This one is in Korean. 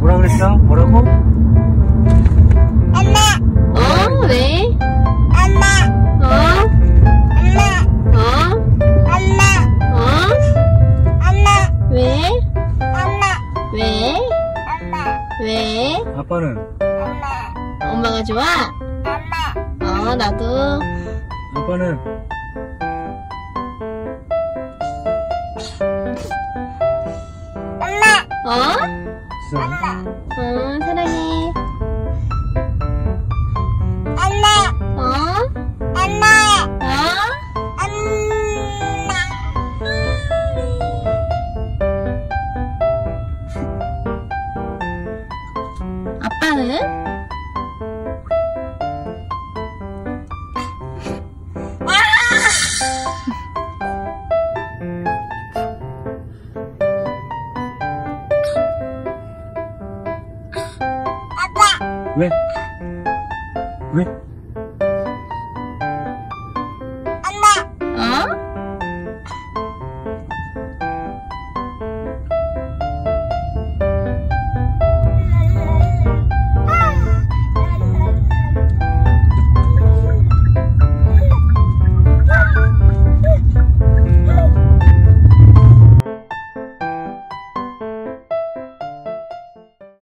뭐라 그랬어? 뭐라고? 엄마, 어? 왜? 엄마, 어? 엄마, 어? 엄마, 어? 엄마, 왜? 엄마, 왜? 엄마, 왜? 아빠는? 엄마, 엄마가 좋아? 엄마, 어, 나도. 아빠는? 엄마, 어? 진짜. 어, 사랑해. 엄마, 어? 엄마, 어? 엄마. 아빠는? 아빠, 왜? 왜?